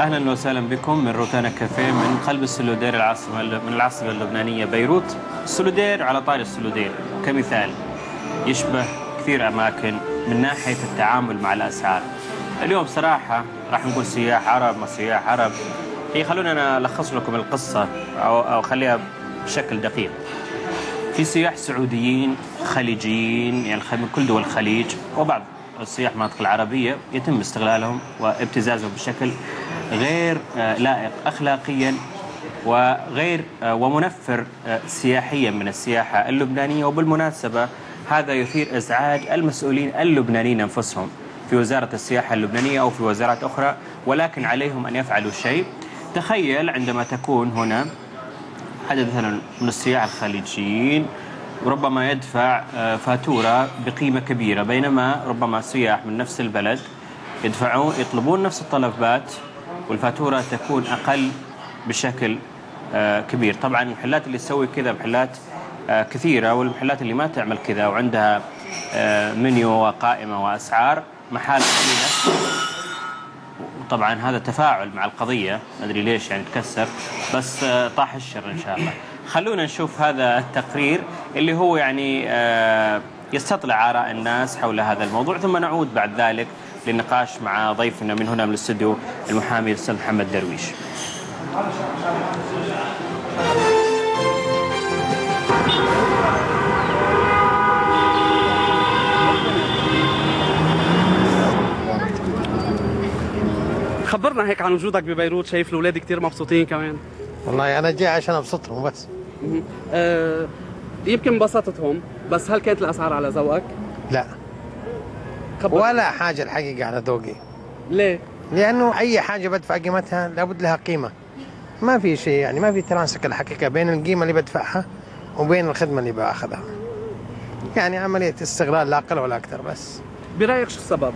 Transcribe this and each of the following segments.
أهلا وسهلا بكم من روتانا كافيه من قلب السوليدير العاصمة من العاصمة اللبنانية بيروت. السوليدير على طاري السوليدير كمثال يشبه كثير أماكن من ناحية التعامل مع الأسعار. اليوم صراحة راح نقول سياح عرب ما سياح عرب. هي خلونا أنا ألخص لكم القصة أو أو خليها بشكل دقيق. في سياح سعوديين خليجيين يعني من كل دول الخليج وبعض السياح المناطق العربية يتم استغلالهم وابتزازهم بشكل غير آه، لائق اخلاقيا وغير آه، ومنفر آه، سياحيا من السياحة اللبنانية. وبالمناسبة هذا يثير إزعاج المسؤولين اللبنانيين أنفسهم في وزارة السياحة اللبنانية أو في وزارات أخرى ولكن عليهم أن يفعلوا شيء. تخيل عندما تكون هنا عدد مثلا من السياح الخليجيين ربما يدفع فاتورة بقيمة كبيرة بينما ربما سياح من نفس البلد يدفعون يطلبون نفس الطلبات والفاتورة تكون أقل بشكل آه، كبير. طبعا المحلات اللي تسوي كذا محلات آه، كثيرة والمحلات اللي ما تعمل كذا وعندها آه، منيو وقائمة وأسعار محال قليلة. وطبعا هذا تفاعل مع القضية ما أدري ليش يعني تكسر بس طاح الشر إن شاء الله. خلونا نشوف هذا التقرير اللي هو يعني يستطلع آراء الناس حول هذا الموضوع ثم نعود بعد ذلك للنقاش مع ضيفنا من هنا من الاستوديو المحامي الاستاذ محمد درويش. خبرنا هيك عن وجودك ببيروت شايف الأولاد كثير مبسوطين كمان والله أنا جاي عشان أبسطهم بس أه يمكن انبسطتهم بس هل كانت الأسعار على ذوقك؟ لا ولا حاجة الحقيقة على ذوقي. ليه؟ لأنه أي حاجة بدفع قيمتها لابد لها قيمة. ما في شيء يعني ما في ترانسك الحقيقة بين القيمة اللي بدفعها وبين الخدمة اللي بآخذها. يعني عملية استغلال لا أقل ولا أكثر بس. برأيك شو السبب؟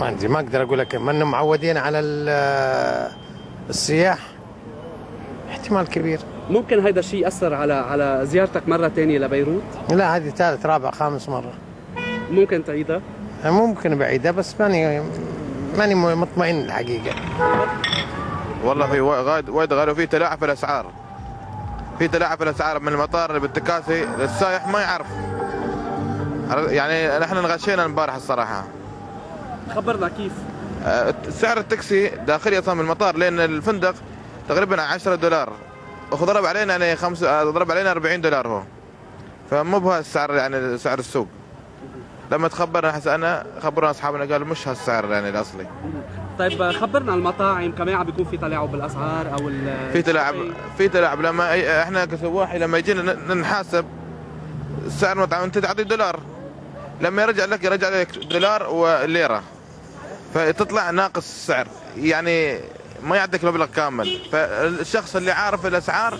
ما أدري ما أقدر أقول لك. ما معودين على السياح؟ احتمال كبير. ممكن هذا الشيء يأثر على على زيارتك مرة ثانية لبيروت؟ لا هذه ثالث رابع خامس مرة. ممكن تعيدها؟ ممكن بعيدة بس ماني ماني مطمئن الحقيقة. والله في وايد وايد غالي وفي تلاعب في الأسعار. في تلاعب في الأسعار من المطار بالتكاسي. السايح ما يعرف. يعني نحن انغشينا امبارح الصراحة. خبرنا كيف؟ أه، سعر التاكسي داخلي أصلا من المطار لأن الفندق تقريبا 10 دولار. وضرب علينا يعني خمس ضرب علينا 40 دولار هو. فمو بهذا السعر يعني سعر السوق. لما تخبرنا أنا خبرنا أصحابنا قالوا مش هالسعر يعني الأصلي. طيب خبرنا المطاعم كمان عم بيكون في تلاعب بالأسعار أو في تلاعب في تلاعب. لما إحنا كسواحي لما يجينا نحاسب سعر المطعم أنت تعطي دولار. لما يرجع لك يرجع لك دولار وليرة. فتطلع ناقص السعر يعني ما يعطيك المبلغ كامل. فالشخص اللي عارف الأسعار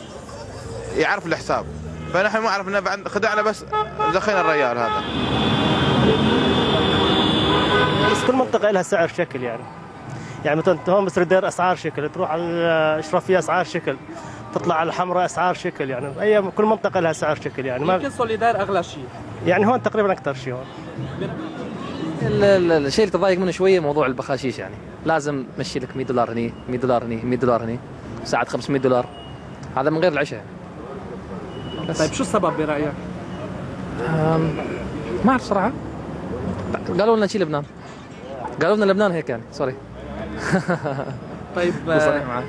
يعرف الحساب. فنحن ما عرفنا بعد خدعنا بس دخينا الريال هذا. بس كل منطقة لها سعر شكل يعني. يعني مثلا هون بسردير أسعار شكل تروح على الاشرفيه أسعار شكل تطلع على الحمراء أسعار شكل يعني. أي كل منطقة لها سعر شكل يعني. ما يمكن سوليدار أغلى شيء. يعني هون تقريبا أكثر شيء هون. الشيء اللي تضايق منه شوية موضوع البخاشيش يعني. لازم تمشي لك 100 دولار هني 100 دولار هني 100 دولار هني. ساعة 500 دولار. هذا من غير العشاء. طيب شو السبب برأيك؟ ما أعرف صراحة. قالوا لنا شي لبنان. قالوا لنا لبنان هيك يعني. سوري طيب صريح معك.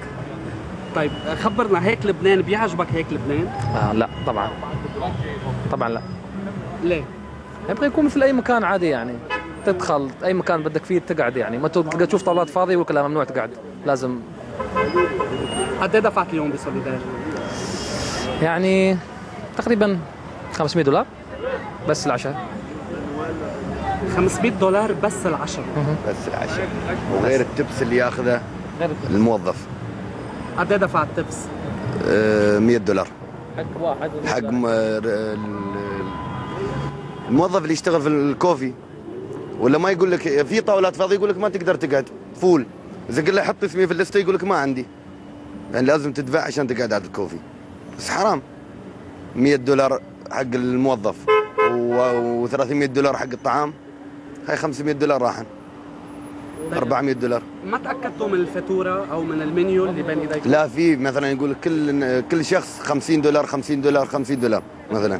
طيب خبرنا هيك لبنان بيعجبك هيك لبنان؟ آه لا طبعا. طبعا لا. ليه؟ يبغى يكون مثل أي مكان عادي يعني. تدخل أي مكان بدك فيه تقعد يعني. ما تلقى تشوف طاولات فاضية يقول لا ممنوع تقعد. لازم. قد إيه دفعت اليوم بسوليدار؟ يعني تقريبا 500 دولار. بس العشاء. 500 دولار بس العشاء بس العشاء وغير التبس اللي ياخذه الموظف. قد إيه دفع التبس؟ 100 دولار. حق واحد. حق الموظف اللي يشتغل في الكوفي. ولا ما يقول لك في طاولات فاضية يقول لك ما تقدر تقعد. فول. إذا قل له حط اسمي في اللسته يقول لك ما عندي. يعني لازم تدفع عشان تقعد على الكوفي. بس حرام. 100 دولار حق الموظف. و300 دولار حق الطعام. هاي 500 دولار راحن. 400 دولار. ما تأكدتوا من الفاتورة أو من المنيو اللي بين ايديكم لا في مثلا يقول كل كل شخص 50 دولار 50 دولار 50 دولار مثلا.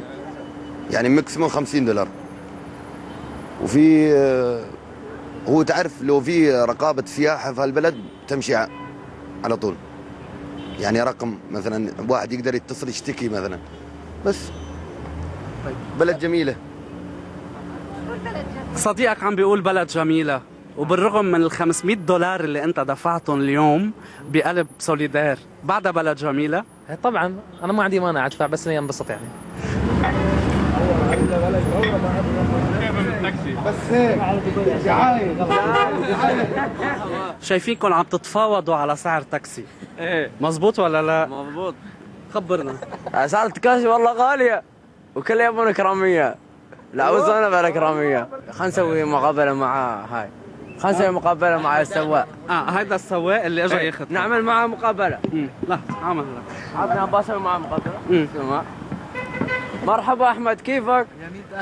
يعني ماكسيموم 50 دولار. وفي آه، هو تعرف لو في رقابة سياحة في هالبلد تمشي على طول. يعني رقم مثلا واحد يقدر يتصل يشتكي مثلا. بس بلد جميلة. صديقك عم بيقول بلد جميلة وبالرغم من ال 500 دولار اللي انت دفعتهم اليوم بقلب سوليدير بعدها بلد جميلة؟ إيه طبعا. أنا ما عندي مانع أدفع بس اني انبسط يعني. شايفينكم عم تتفاوضوا على سعر تاكسي. إيه. مزبوط ولا لا؟ مضبوط خبرنا. اسعار التكاسي والله غالية وكل يوم كرامية. لا وزنه بلا كراميه خلينا نسوي مقابلة مع هاي خلينا نسوي مقابلة مع السواق آه هيدا السواق اللي اجى ياخذ نعمل معه مقابلة مم. لا عمل لك عطنا بسوي معه مقابلة مم. سمع. مرحبا أحمد كيفك؟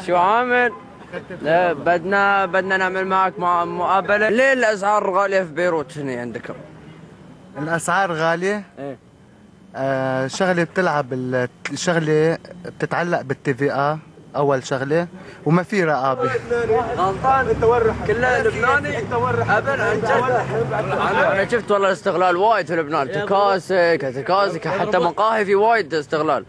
شو عامل؟ لا بدنا بدنا نعمل معك مع- مقابلة ليه الأسعار غالية في بيروت هنا عندكم؟ الأسعار غالية إيه آه شغلة بتلعب ال- شغلة بتتعلق بالتي في آ أول شغلة وما في رقابة. غلطان. انت ورح كله لبناني. انت ورح ابدا عن أنا أنا شفت والله الاستغلال وايد في لبنان. تكاسك تكاسك حتى مقاهي في وايد استغلال.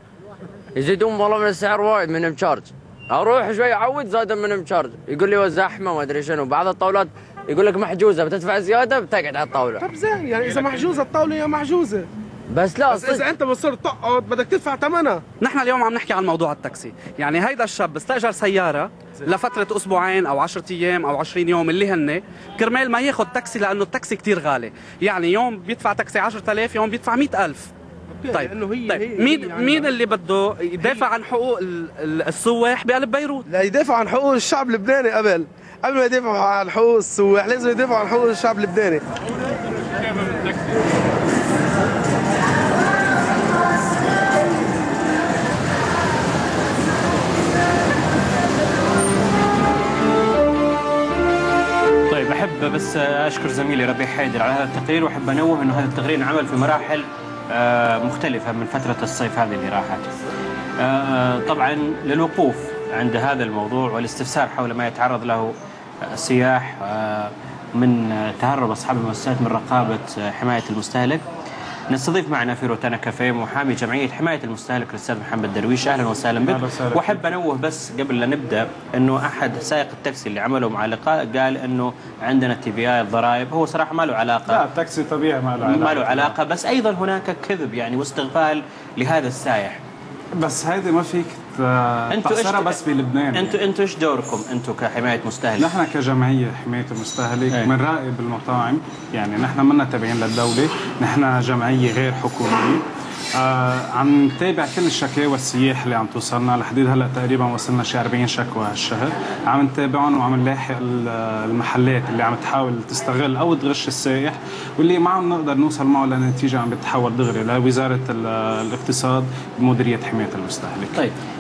يزيدون والله من السعر وايد minimum charge أروح شوي أعود زاد minimum charge يقول لي زحمه ما أدري شنو. بعض الطاولات يقول لك محجوزة بتدفع زيادة بتقعد على الطاولة. طب زين يعني إذا محجوزة الطاولة هي محجوزة. بس لا بس إذا أنت بصير تقعد بدك تدفع ثمنها. نحن اليوم عم نحكي عن موضوع التاكسي. يعني هيدا الشاب استاجر سيارة لفترة أسبوعين أو 10 أيام أو 20 يوم اللي هن كرمال ما ياخد تاكسي لأنه التاكسي كتير غالي. يعني يوم بيدفع تاكسي 10000 يوم بيدفع 100000 طيب لأنه هي طيب هي مين هي يعني مين اللي بده يدافع عن حقوق ال- ال- السواح بقلب بيروت؟ لا يدافع عن حقوق الشعب اللبناني قبل. قبل ما يدافعوا عن حقوق السواح لازم يدافعوا عن حقوق الشعب اللبناني. بس أشكر زميلي ربيع حيدر على هذا التقرير وأحب أنوه إنه هذا التقرير انعمل في مراحل آه، مختلفة من فترة الصيف هذه اللي راحت. آه، طبعا للوقوف عند هذا الموضوع والاستفسار حول ما يتعرض له السياح آه، من تهرب أصحاب المؤسسات من رقابة آه، حماية المستهلك. نستضيف معنا في روتانا كافيه محامي جمعية حماية المستهلك الأستاذ محمد درويش. أهلا وسهلا بك. وأحب أنوه بس قبل لا نبدأ إنه أحد سائق التاكسي اللي عملوا مع لقاء قال إنه عندنا TVA الضرائب. هو صراحة ما له علاقة. لا التاكسي طبيعي ما له علاقه ما له علاقة. بس أيضا هناك كذب يعني واستغفال لهذا السائح. بس هيدي ما فيك تحصرها بس بلبنان أنتوا أنتوا إيش دوركم؟ أنتوا كحماية مستهلك؟ نحن كجمعية حماية المستهلك إيه. بنراقب المطاعم. يعني نحن منا تابعين للدولة. نحن جمعية غير حكومية. آه عم نتابع كل الشكاوى السياح اللي عم توصلنا. لحديد هلأ تقريبا وصلنا شي 40 شكوى هالشهر. عم نتابعهم وعم نلاحق ال- المحلات اللي عم تحاول تستغل أو تغش السائح واللي ما عم نقدر نوصل معه لنتيجة عم بتتحول دغري. لوزارة ال- الاقتصاد بمديرية حماية المستهلك. طيب.